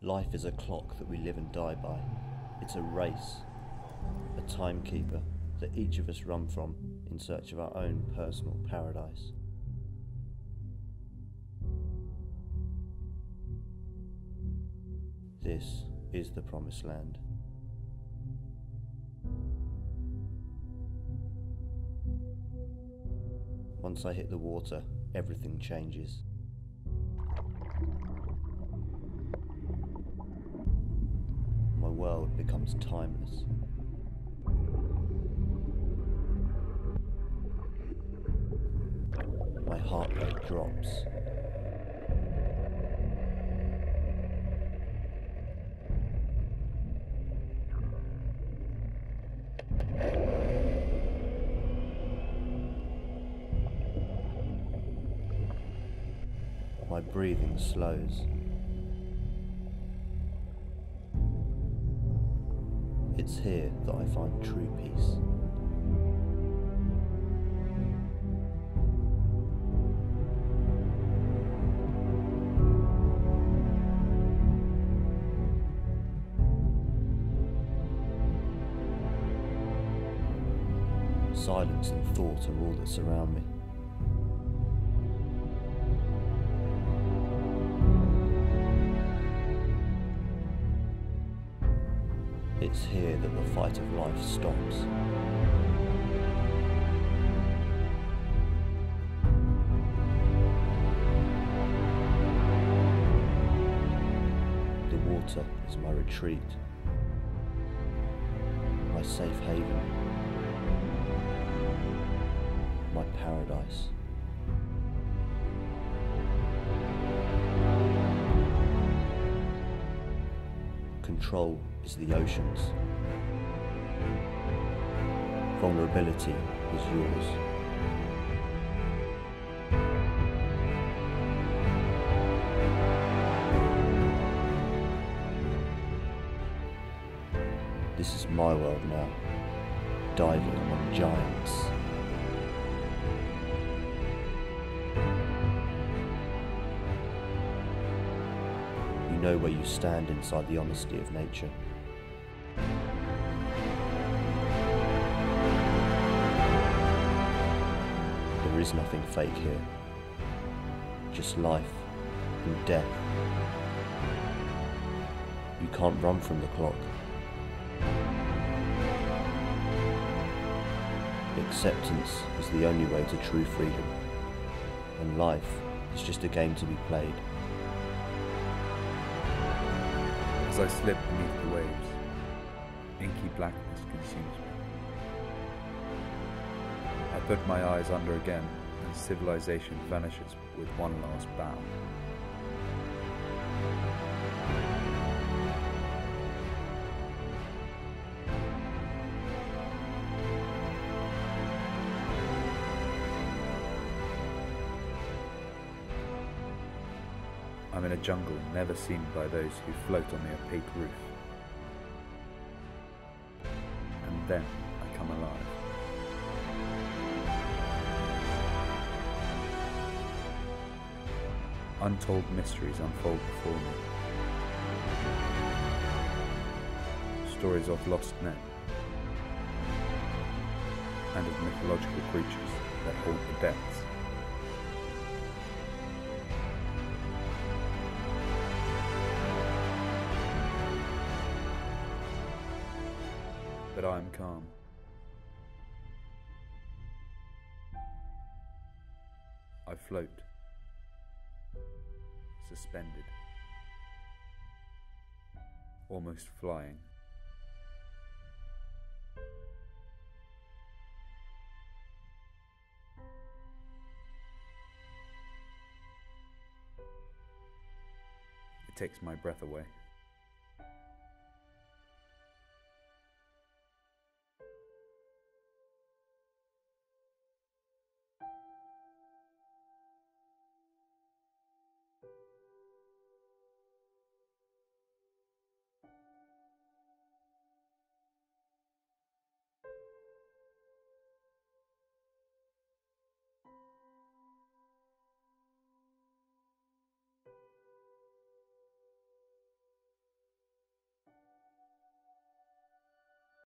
Life is a clock that we live and die by. It's a race, a timekeeper that each of us run from in search of our own personal paradise. This is the promised land. Once I hit the water, everything changes. World becomes timeless. My heart rate drops. My breathing slows. It's here that I find true peace. Silence and thought are all that surround me. It's here that the fight of life stops. The water is my retreat, my safe haven, my paradise. Control is the oceans. Vulnerability is yours. This is my world now, diving among giants. You know where you stand inside the honesty of nature. There is nothing fake here, just life and death. You can't run from the clock. Acceptance is the only way to true freedom, and life is just a game to be played. As I slip beneath the waves, inky blackness consumes me. I put my eyes under again, and civilization vanishes with one last bound. I'm in a jungle never seen by those who float on the opaque roof. And then I come alive. Untold mysteries unfold before me. Stories of lost men and of mythological creatures that haunt the depths. But I am calm. I float, suspended, almost flying. It takes my breath away.